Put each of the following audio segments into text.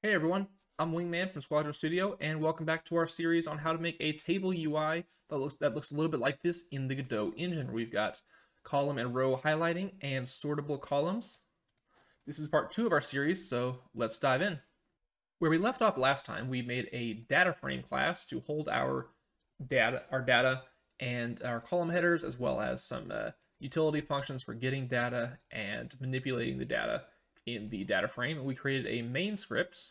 Hey everyone, I'm Wingman from Squadron Studio, and welcome back to our series on how to make a table UI that looks that looks a little bit like this in the Godot engine. We've got column and row highlighting and sortable columns. This is part two of our series, so let's dive in. Where we left off last time, we made a data frame class to hold our data, our data and our column headers, as well as some uh, utility functions for getting data and manipulating the data in the data frame. We created a main script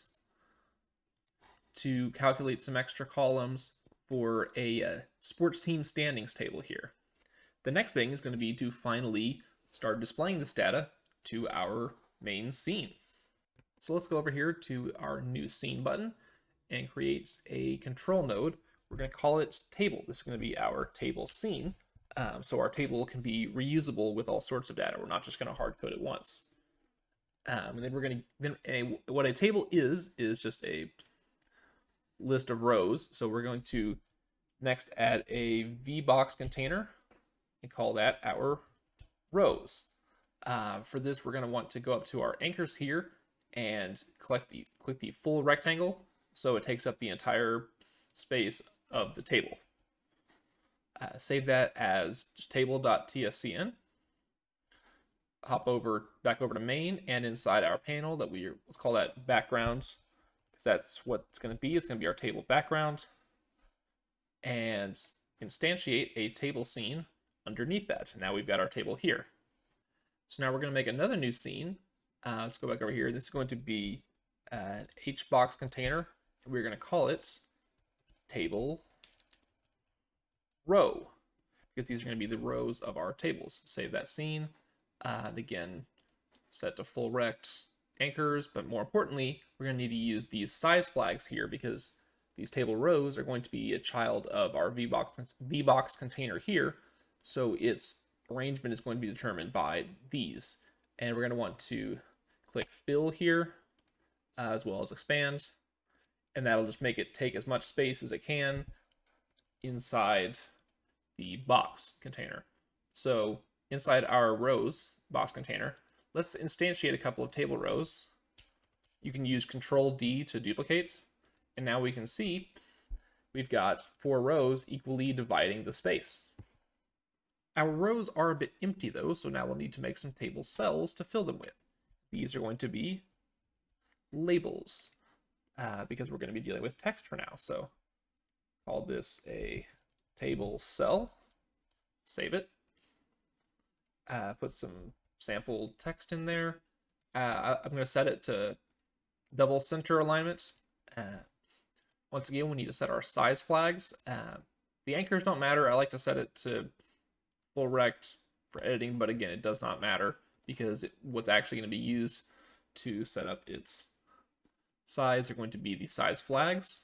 to calculate some extra columns for a uh, sports team standings table here. The next thing is going to be to finally start displaying this data to our main scene. So let's go over here to our new scene button and create a control node. We're going to call it table. This is going to be our table scene. Um, so our table can be reusable with all sorts of data. We're not just going to hard code it once. Um, and then we're going to, then a, what a table is, is just a list of rows. So we're going to next add a VBox container and call that our rows. Uh, for this, we're going to want to go up to our anchors here and click the, click the full rectangle so it takes up the entire space of the table. Uh, save that as table.tscn hop over back over to main and inside our panel that we let's call that background because that's what it's going to be. It's going to be our table background and instantiate a table scene underneath that. Now we've got our table here. So now we're going to make another new scene. Uh, let's go back over here. This is going to be an HBox container. We're going to call it table row because these are going to be the rows of our tables. Save that scene. Uh, and again, set to full rect anchors, but more importantly, we're going to need to use these size flags here because these table rows are going to be a child of our VBox, VBox container here. So its arrangement is going to be determined by these. And we're going to want to click fill here, uh, as well as expand. And that'll just make it take as much space as it can inside the box container. So inside our rows box container, let's instantiate a couple of table rows. You can use Control D to duplicate, and now we can see we've got four rows equally dividing the space. Our rows are a bit empty though, so now we'll need to make some table cells to fill them with. These are going to be labels, uh, because we're going to be dealing with text for now. So call this a table cell, save it, uh, put some sample text in there. Uh, I'm going to set it to double center alignment. Uh, once again, we need to set our size flags. Uh, the anchors don't matter. I like to set it to full rect for editing, but again, it does not matter because it, what's actually going to be used to set up its size are going to be the size flags.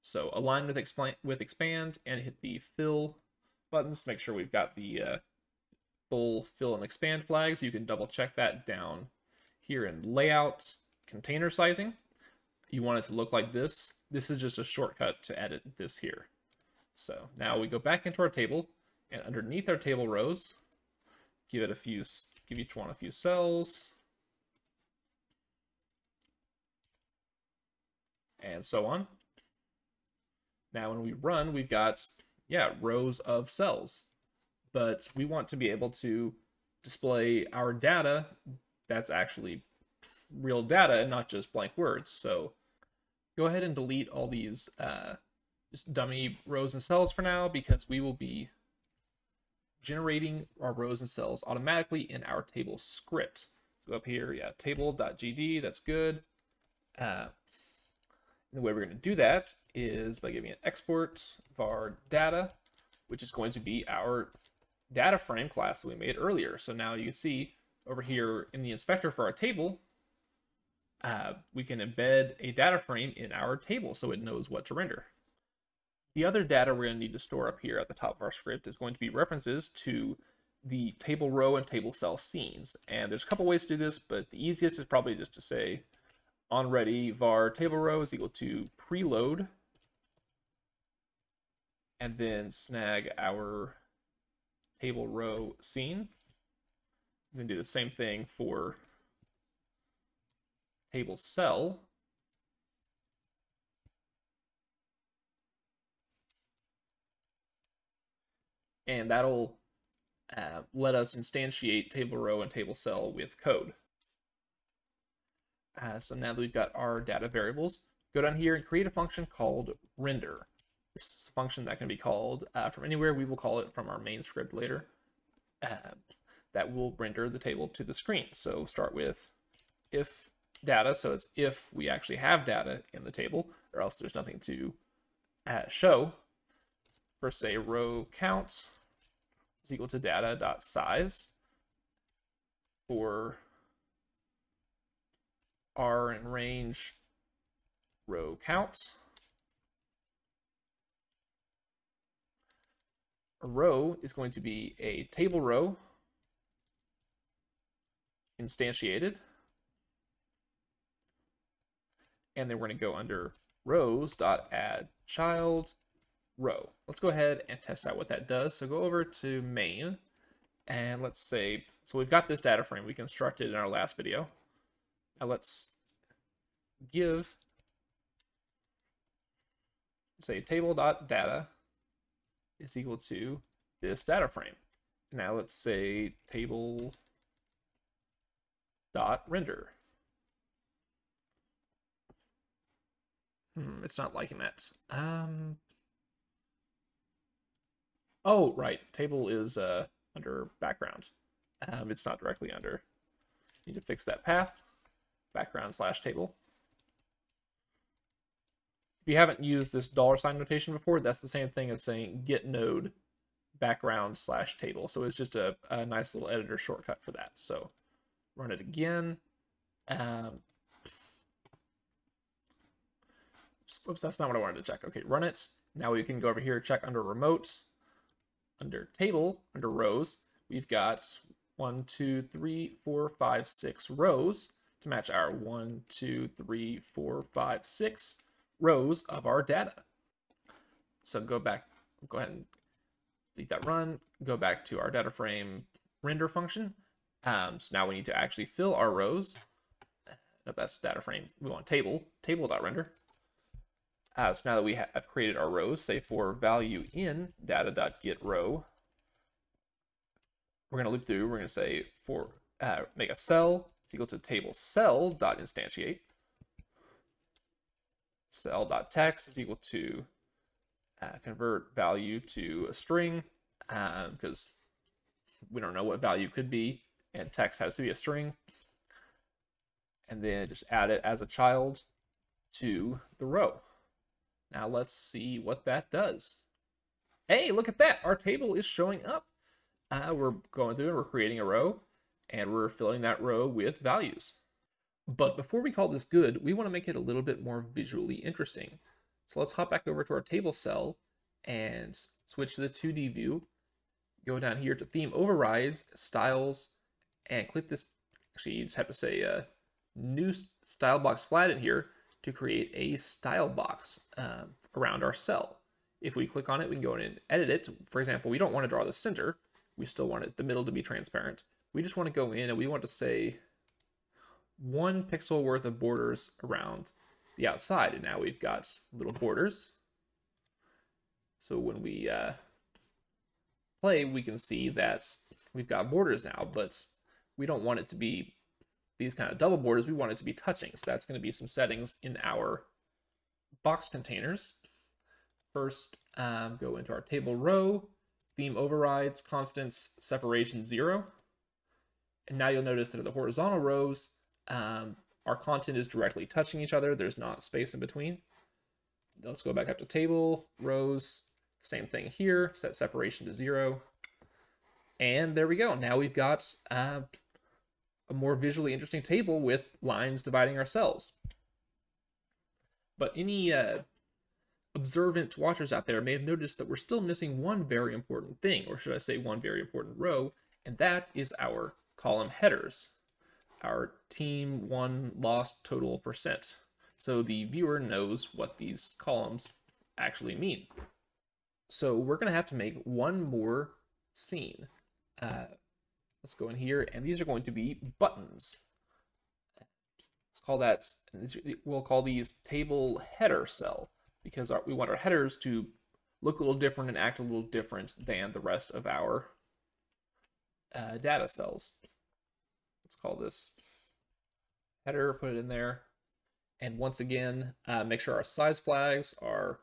So align with, expand, with expand and hit the fill buttons to make sure we've got the uh, full fill and expand flags. You can double check that down here in layout container sizing. You want it to look like this. This is just a shortcut to edit this here. So now we go back into our table and underneath our table rows, give it a few, give each one a few cells. And so on. Now when we run, we've got, yeah, rows of cells but we want to be able to display our data that's actually real data and not just blank words. So go ahead and delete all these uh, just dummy rows and cells for now because we will be generating our rows and cells automatically in our table script. Go up here, yeah, table.gd, that's good. Uh, the way we're going to do that is by giving an export var data, which is going to be our data frame class that we made earlier. So now you see over here in the inspector for our table, uh, we can embed a data frame in our table so it knows what to render. The other data we're going to need to store up here at the top of our script is going to be references to the table row and table cell scenes. And there's a couple ways to do this, but the easiest is probably just to say on ready var table row is equal to preload and then snag our table row scene. And then do the same thing for table cell. And that'll uh, let us instantiate table row and table cell with code. Uh, so now that we've got our data variables, go down here and create a function called render. This function that can be called uh, from anywhere. We will call it from our main script later. Uh, that will render the table to the screen. So start with if data, so it's if we actually have data in the table, or else there's nothing to uh, show. First say row count is equal to data dot size for r and range row count. Row is going to be a table row instantiated. And then we're going to go under rows dot add child row. Let's go ahead and test out what that does. So go over to main and let's say, so we've got this data frame we constructed in our last video. Now let's give, say table.data is equal to this data frame. Now let's say table dot render. Hmm, it's not liking that. Um. Oh, right. Table is uh, under background. Um, it's not directly under. Need to fix that path. Background slash table. If you haven't used this dollar sign notation before, that's the same thing as saying get node background slash table. So it's just a, a nice little editor shortcut for that. So run it again. Um, Whoops, that's not what I wanted to check. Okay, run it. Now we can go over here, check under remote, under table, under rows. We've got one, two, three, four, five, six rows to match our one, two, three, four, five, six rows of our data. So go back, go ahead and leave that run, go back to our data frame render function. Um, so now we need to actually fill our rows. If that's data frame, we want table, table.render. Uh, so now that we have created our rows, say for value in data.getRow, we're going to loop through. We're going to say for uh, make a cell is equal to table cell dot instantiate. Cell dot text is equal to uh, convert value to a string because um, we don't know what value could be, and text has to be a string. And then just add it as a child to the row. Now let's see what that does. Hey, look at that. Our table is showing up. Uh, we're going through and we're creating a row and we're filling that row with values. But before we call this good, we want to make it a little bit more visually interesting. So let's hop back over to our table cell and switch to the 2D view. Go down here to theme overrides, styles, and click this. Actually, you just have to say uh, new style box flat in here to create a style box uh, around our cell. If we click on it, we can go in and edit it. For example, we don't want to draw the center. We still want it, the middle to be transparent. We just want to go in and we want to say one pixel worth of borders around the outside. And now we've got little borders. So when we uh, play, we can see that we've got borders now, but we don't want it to be these kind of double borders, we want it to be touching. So that's going to be some settings in our box containers. First, um, go into our table row, theme overrides, constants, separation zero. And now you'll notice that the horizontal rows, um, our content is directly touching each other. There's not space in between. Let's go back up to table, rows, same thing here, set separation to zero. And there we go. Now we've got uh, a more visually interesting table with lines dividing our cells. But any uh, observant watchers out there may have noticed that we're still missing one very important thing, or should I say one very important row, and that is our column headers, our team won lost total percent. So the viewer knows what these columns actually mean. So we're going to have to make one more scene. Uh, Let's go in here, and these are going to be buttons. Let's call that, we'll call these table header cell, because our, we want our headers to look a little different and act a little different than the rest of our uh, data cells. Let's call this header, put it in there. And once again, uh, make sure our size flags are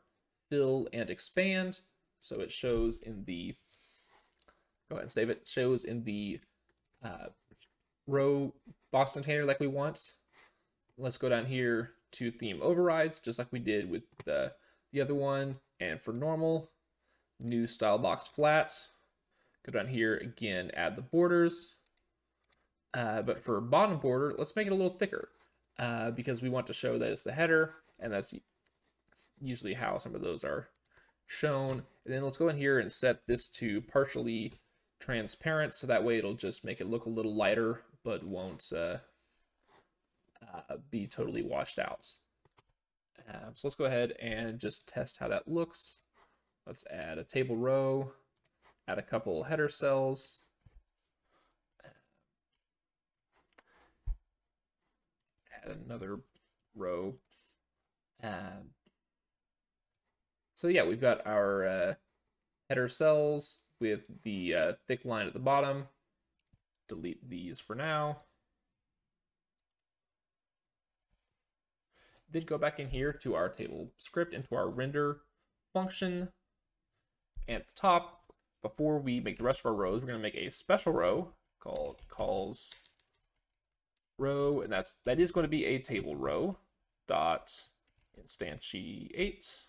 fill and expand. So it shows in the, go ahead and save it, shows in the uh, row box container like we want. Let's go down here to theme overrides, just like we did with the, the other one. And for normal, new style box flat. Go down here again, add the borders. Uh, but for bottom border, let's make it a little thicker uh, because we want to show that it's the header, and that's usually how some of those are shown. And then let's go in here and set this to partially transparent, so that way it'll just make it look a little lighter, but won't uh, uh, be totally washed out. Um, so let's go ahead and just test how that looks. Let's add a table row, add a couple header cells. Add another row. Um, so yeah, we've got our uh, header cells with the uh, thick line at the bottom. Delete these for now. Then go back in here to our table script, into our render function. And at the top, before we make the rest of our rows, we're going to make a special row called calls row, and that's that is going to be a table row dot instantiate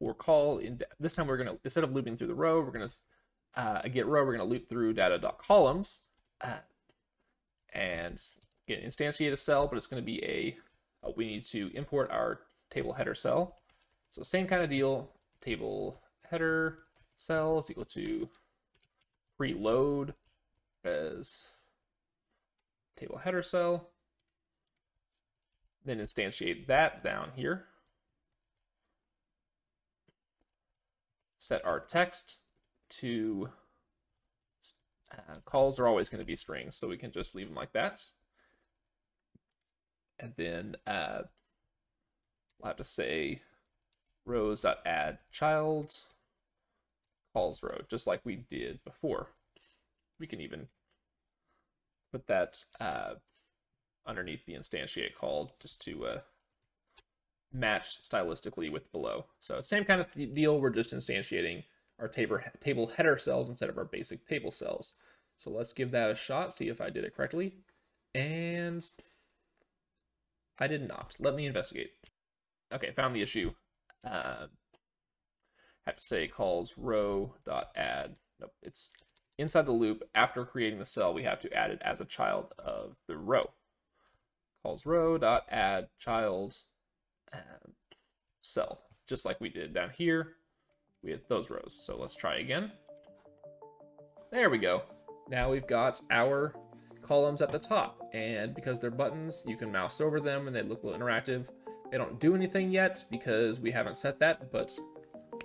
or call in this time we're going to instead of looping through the row we're going to uh, get row we're going to loop through data dot columns uh, and get instantiate a cell but it's going to be a uh, we need to import our table header cell. So same kind of deal table header cells equal to preload as table header cell then instantiate that down here set our text to uh, calls are always going to be strings, so we can just leave them like that. And then uh, we'll have to say rows.add child calls row, just like we did before. We can even put that uh, underneath the instantiate call just to uh, matched stylistically with below. So same kind of deal, we're just instantiating our table, table header cells instead of our basic table cells. So let's give that a shot, see if I did it correctly. And I did not. Let me investigate. Okay, found the issue. Uh, have to say calls row dot add. Nope, it's inside the loop. After creating the cell, we have to add it as a child of the row. Calls row dot add child um, cell, just like we did down here with those rows. So let's try again. There we go. Now we've got our columns at the top, and because they're buttons, you can mouse over them and they look a little interactive. They don't do anything yet because we haven't set that, but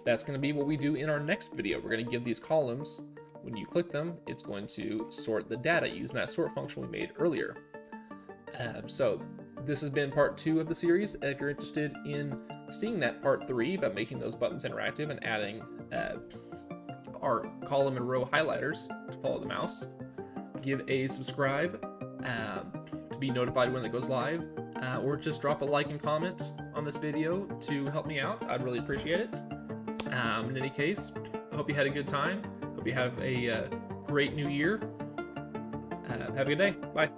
that's going to be what we do in our next video. We're going to give these columns, when you click them, it's going to sort the data using that sort function we made earlier. Um, so this has been part two of the series. If you're interested in seeing that part three about making those buttons interactive and adding uh, our column and row highlighters to follow the mouse, give a subscribe um, to be notified when it goes live, uh, or just drop a like and comment on this video to help me out. I'd really appreciate it. Um, in any case, I hope you had a good time. Hope you have a uh, great new year. Uh, have a good day. Bye.